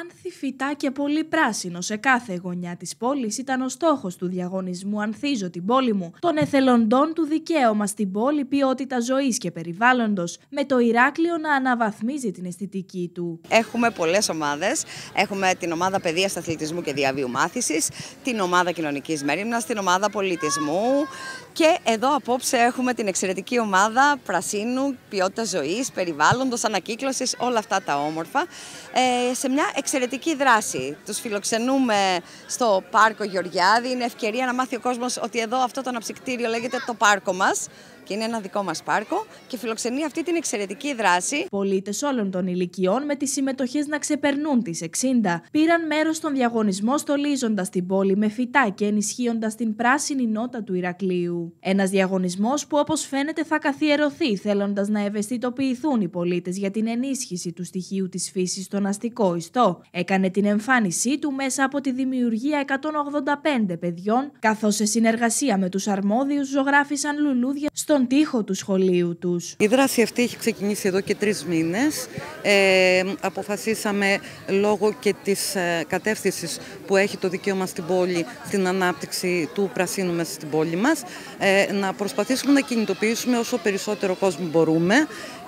Άνθη, φυτά και πολύ πράσινο σε κάθε γωνιά της πόλης ήταν ο στόχος του διαγωνισμού Ανθίζω την πόλη μου, των εθελοντών του δικαίωμα στην πόλη ποιότητα ζωής και περιβάλλοντος, με το Ηράκλειο να αναβαθμίζει την αισθητική του. Έχουμε πολλές ομάδες. Έχουμε την ομάδα παιδείας αθλητισμού και διαβίου μάθησης, την ομάδα κοινωνικής μέρημνας, την ομάδα πολιτισμού. Και εδώ απόψε έχουμε την εξαιρετική ομάδα πρασίνου, ποιότητας ζωής, περιβάλλοντος, ανακύκλωσης, όλα αυτά τα όμορφα. Ε, σε μια εξαιρετική δράση. Τους φιλοξενούμε στο πάρκο Γεωργιάδη. Είναι ευκαιρία να μάθει ο κόσμος ότι εδώ αυτό το αναψυκτήριο λέγεται το πάρκο μας και είναι ένα δικό μας πάρκο και φιλοξενεί αυτή την εξαιρετική δράση. Πολίτες όλων των ηλικιών με τις συμμετοχές να ξεπερνούν τις 60 πήραν μέρος στον διαγωνισμό στολίζοντας την πόλη με φυτά και ενισχύοντας την πράσινη νότα του Ηρακλείου. Ένας διαγωνισμός που όπως φαίνεται θα καθιερωθεί θέλοντας να ευαισθητοποιηθούν οι πολίτες για την ενίσχυση του στοιχείου της φύσης στον αστικό ιστό. Έκανε την εμφάνισή του μέσα από τη δημιουργία 185 παιδιών, καθώς σε συνεργασία με τους αρμόδιους ζωγράφησαν λουλούδια στο στον τοίχο του σχολείου τους. Η δράση αυτή έχει ξεκινήσει εδώ και τρεις μήνες. Ε, αποφασίσαμε λόγω και της ε, κατεύθυνσης που έχει το δικαίωμα στην πόλη στην ανάπτυξη του πρασίνου μέσα στην πόλη μας ε, να προσπαθήσουμε να κινητοποιήσουμε όσο περισσότερο κόσμο μπορούμε,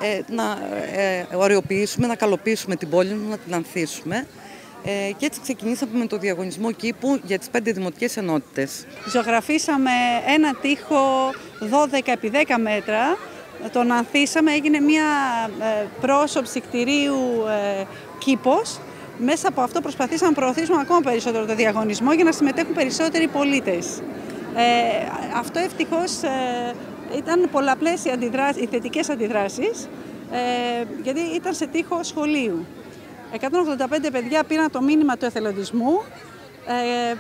ε, να ε, οριοποιήσουμε, να καλοποιήσουμε την πόλη, να την ανθίσουμε. Ε, και έτσι ξεκινήσαμε με το διαγωνισμό κήπου για τις πέντε δημοτικές ενότητες. Ζωγραφίσαμε ένα τείχο 12 επί 10 μέτρα, τον ανθίσαμε, έγινε μια ε, πρόσωψη κτηρίου ε, κήπος. Μέσα από αυτό προσπαθήσαμε να προωθήσουμε ακόμα περισσότερο το διαγωνισμό για να συμμετέχουν περισσότεροι πολίτες. Ε, αυτό ευτυχώς ε, ήταν πολλαπλές οι, αντιδράσεις, οι θετικές αντιδράσεις, ε, γιατί ήταν σε τείχο σχολείου. 185 παιδιά πήραν το μήνυμα του εθελοντισμού, ε,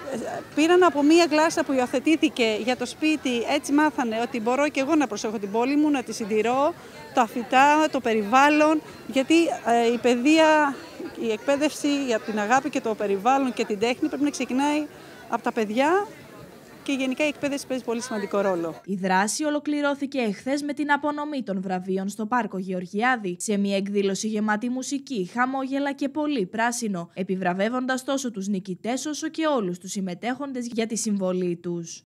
πήραν από μία γλάσσα που υιοθετήθηκε για το σπίτι, έτσι μάθανε ότι μπορώ και εγώ να προσέχω την πόλη μου, να τη συντηρώ, τα φυτά, το περιβάλλον, γιατί ε, η παιδεία, η εκπαίδευση για την αγάπη και το περιβάλλον και την τέχνη πρέπει να ξεκινάει από τα παιδιά και γενικά η εκπαίδευση παίζει πολύ σημαντικό ρόλο. Η δράση ολοκληρώθηκε εχθές με την απονομή των βραβείων στο Πάρκο Γεωργιάδη σε μια εκδήλωση γεμάτη μουσική, χαμόγελα και πολύ πράσινο, επιβραβεύοντας τόσο τους νικητές όσο και όλους τους συμμετέχοντες για τη συμβολή τους.